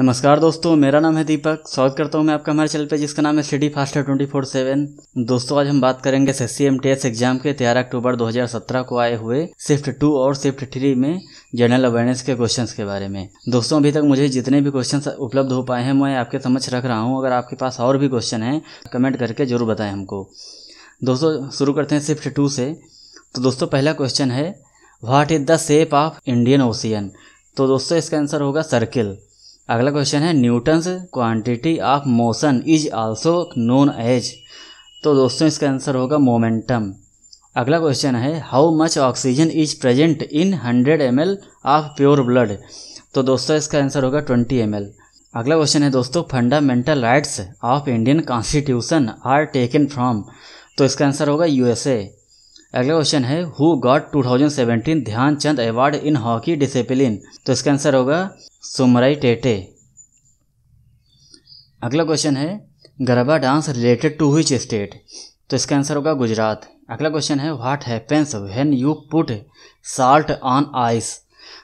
नमस्कार दोस्तों, मेरा नाम है दीपक। स्वागत करता हूँ मैं आपका हमारे चैनल पे, जिसका नाम है study faster twenty four seven दोस्तों, आज हम बात करेंगे एस सी एग्ज़ाम के तेरह अक्टूबर 2017 को आए हुए शिफ्ट टू और शिफ्ट थ्री में जनरल अवेयरनेस के क्वेश्चंस के बारे में। दोस्तों, अभी तक मुझे जितने भी क्वेश्चन उपलब्ध हो पाए हैं, मैं आपके समझ रख रहा हूँ। अगर आपके पास और भी क्वेश्चन हैं कमेंट करके ज़रूर बताएँ हमको। दोस्तों, शुरू करते हैं शिफ्ट टू से। तो दोस्तों, पहला क्वेश्चन है what is the shape of Indian ocean तो दोस्तों, इसका आंसर होगा सर्किल अगला क्वेश्चन है Newton's quantity of motion is also known as तो दोस्तों, इसका आंसर होगा मोमेंटम अगला क्वेश्चन है how much oxygen is present in hundred m of pure blood तो दोस्तों, इसका आंसर होगा ट्वेंटी एम अगला क्वेश्चन है दोस्तों fundamental rights of Indian constitution are taken from तो इसका आंसर होगा यूएसए अगला क्वेश्चन है who got 2017 Dhyanchand award in hockey discipline तो इसका आंसर होगा, सुमराई टेटे। अगला क्वेश्चन है, garba dance related to which state तो इसका आंसर होगा, गुजरात। अगला क्वेश्चन है what happens when you put salt on ice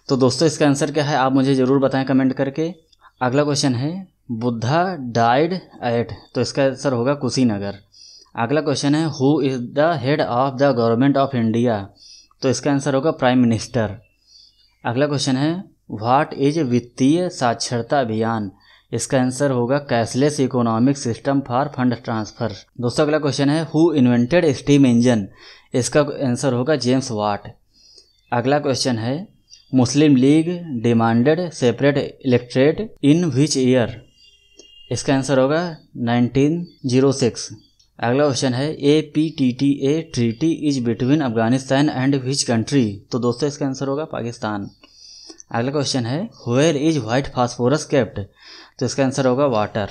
तो दोस्तों, इसका आंसर क्या है, आप मुझे ज़रूर बताएँ कमेंट करके। अगला क्वेश्चन है, बुद्धा डाइड एट तो इसका आंसर होगा, कुशीनगर। अगला क्वेश्चन है who is the head of the government of India तो इसका आंसर होगा प्राइम मिनिस्टर अगला क्वेश्चन है व्हाट इज़ वित्तीय साक्षरता अभियान? इसका आंसर होगा cashless economic system for fund transfer दोस्तों, अगला क्वेश्चन है हु इन्वेंटेड स्टीम इंजन इसका आंसर होगा जेम्स वाट अगला क्वेश्चन है Muslim League demanded separate electorate in which year इसका आंसर होगा 1906 अगला क्वेश्चन है A P T T A treaty is between Afghanistan and which country तो दोस्तों, इसका आंसर होगा पाकिस्तान। अगला क्वेश्चन है where is white phosphorus kept तो इसका आंसर होगा वाटर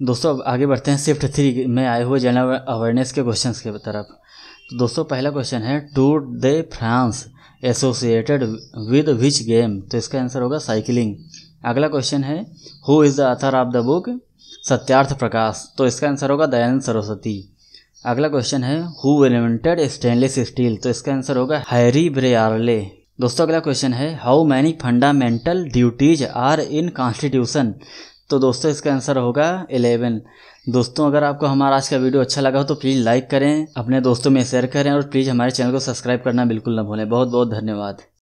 दोस्तों, अब आगे बढ़ते हैं शिफ्ट थ्री में आए हुए जनरल अवेयरनेस के क्वेश्चंस के तरफ़। तो दोस्तों, पहला क्वेश्चन है Tour de France associated with which game तो इसका आंसर होगा साइकिलिंग अगला क्वेश्चन है who is the author of the book Satyarth Prakash. तो इसका आंसर होगा दयानंद सरस्वती। अगला क्वेश्चन है हु इन्वेंटेड स्टेनलेस स्टील तो इसका आंसर होगा हैरी ब्रेयारले। दोस्तों, अगला क्वेश्चन है how many fundamental duties are in constitution तो दोस्तों, इसका आंसर होगा इलेवन दोस्तों, अगर आपको हमारा आज का वीडियो अच्छा लगा हो तो प्लीज़ लाइक करें, अपने दोस्तों में शेयर करें, और प्लीज़ हमारे चैनल को सब्सक्राइब करना बिल्कुल ना भूलें। बहुत बहुत धन्यवाद।